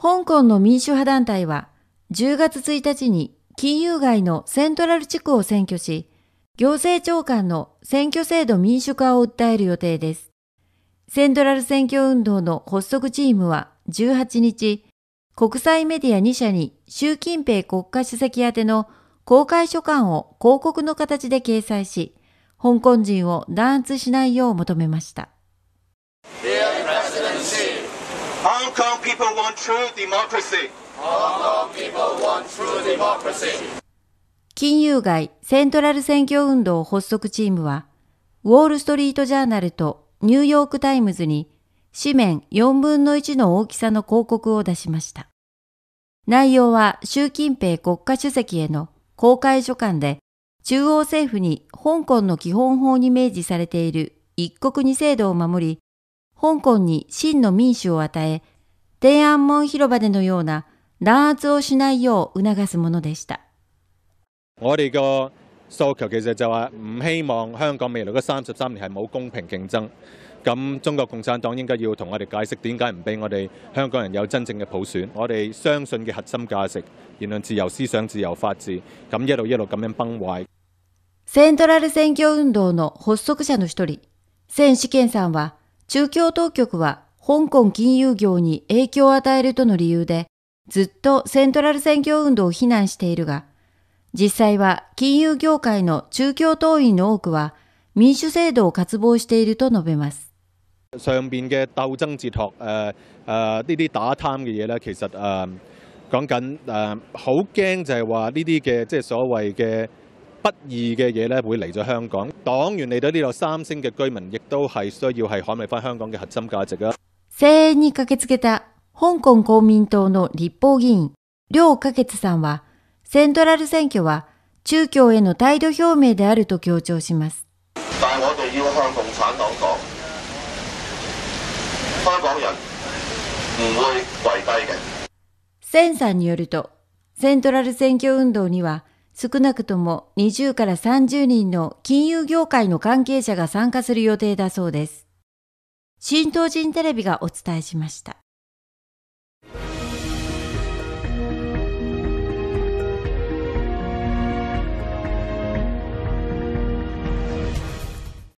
香港の民主派団体は10月1日に金融街のセントラル地区を占拠し、行政長官の選挙制度民主化を訴える予定です。セントラル選挙運動の発足チームは18日、国際メディア2社に習近平国家主席宛ての公開書簡を広告の形で掲載し、香港人を弾圧しないよう求めました。金融街セントラル選挙運動発足チームは、ウォール・ストリート・ジャーナルとニューヨーク・タイムズに紙面4分の1の大きさの広告を出しました。内容は習近平国家主席への公開書簡で、中央政府に香港の基本法に明示されている一国二制度を守り、香港に真の民主を與え、天安門広場でのような弾圧をしないよう促すものでした。我哋個訴求其實就係唔希望香港未來嗰三十三年係冇公平競爭。咁中國共產黨應該要同我哋解釋點解唔俾我哋香港人有真正嘅普選。我哋相信嘅核心價值，言論自由、思想自由、法治，咁一路一路咁樣崩壞。セントラル選挙運動の発足者の一人、千試験さんは、中共当局は香港金融業に影響を与えるとの理由で、ずっとセントラル選挙運動を非難しているが、実際は金融業界の中共党員の多くは民主制度を渇望していると述べます。上邊嘅鬥爭哲學誒誒呢啲打貪嘅嘢咧，其實誒講緊誒好驚就係話呢啲嘅即係所謂嘅不義嘅嘢咧，會嚟咗香港。黨員嚟到呢度三星嘅居民，亦都係需要係捍衛翻香港嘅核心價值啊！声援に駆けつけた香港公民党の立法議員、梁家傑さんは、セントラル選挙は中共への態度表明であると強調します。センさんによると、セントラル選挙運動には少なくとも20から30人の金融業界の関係者が参加する予定だそうです。新東人テレビがお伝えしました。